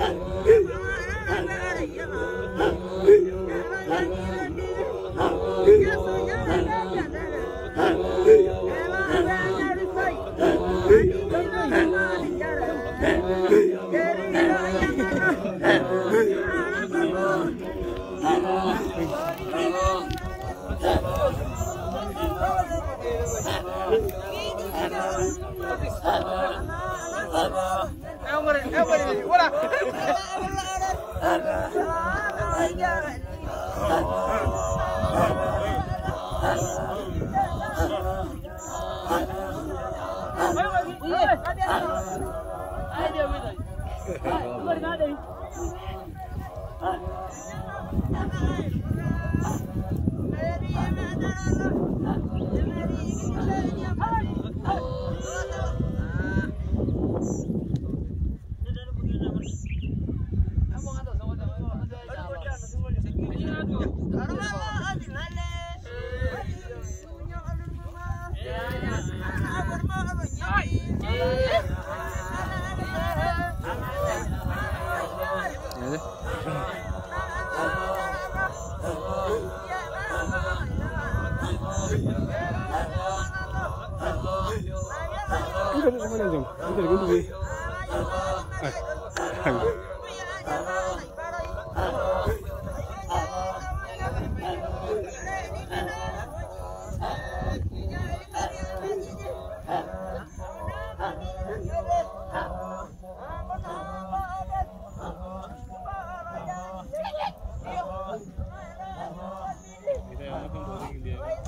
Ini É Ai, Deus, ai. Ai, não, não. Oh! Entar ko mën a jëm entar ko duggee ay ay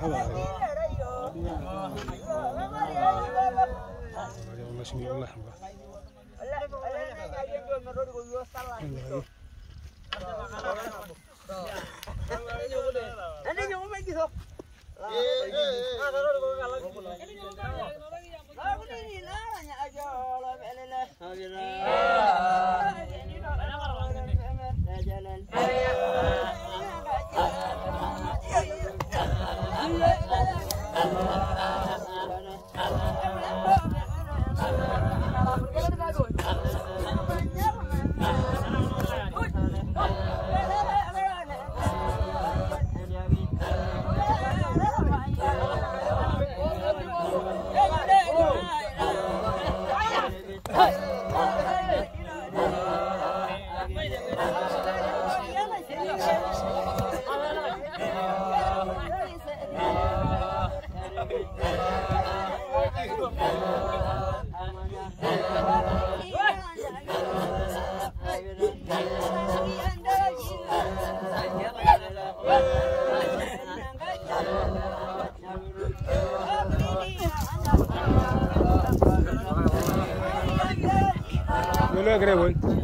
How about it? machine yi wallahi ba Hallelujah. logre, güey.